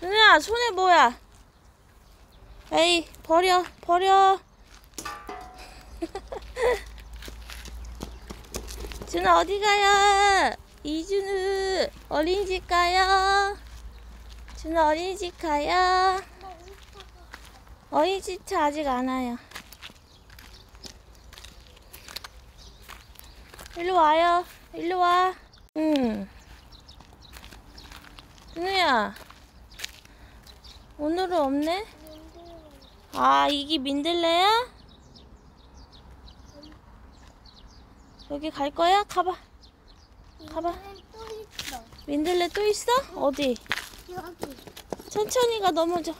준우야 손에 뭐야? 에이 버려 버려. 준우 어디 가요? 이준우 어린이집 가요? 준우 어린이집 가요? 어린이집 차 아직 안 와요. 일로 와요. 일로 와. 응. 준우야. 오늘은 없네? 아, 이게 민들레야? 여기 갈 거야? 가봐. 가봐. 민들레 또 있어? 어디? 여기. 천천히 가 넘어져.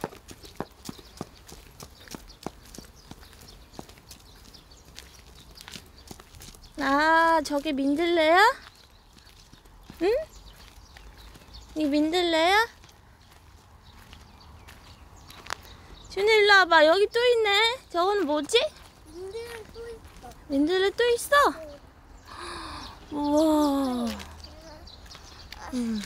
아, 저게 민들레야? 응? 이 민들레야? 준우 일로 와봐. 여기 또 있네. 저거는 뭐지? 민들레 또 있어. 민들레 또 있어? 우와. 음.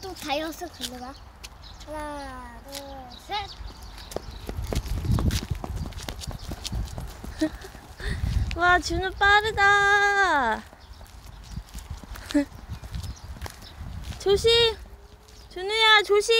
또 다이어스 걸려가. 하나, 둘, 셋. 와, 준우 빠르다. 조심. 준우야, 조심.